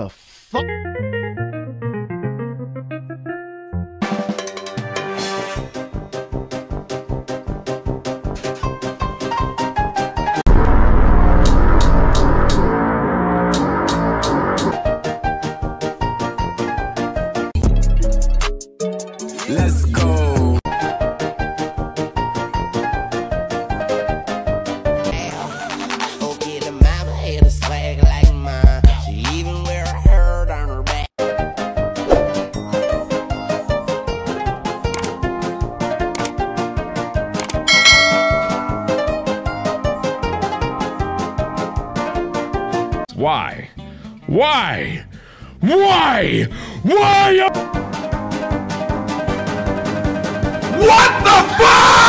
the fuck? Why? Why? Why? Why? What the fuck?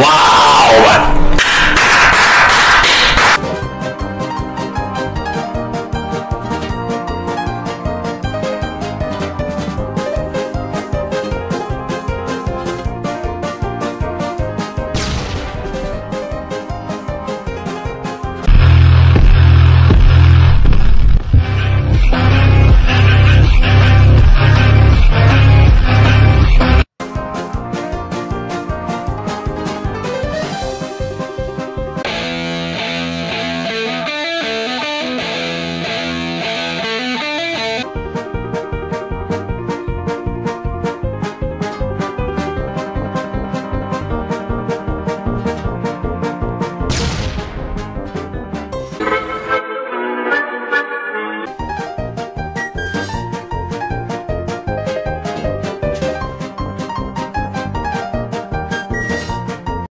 Why?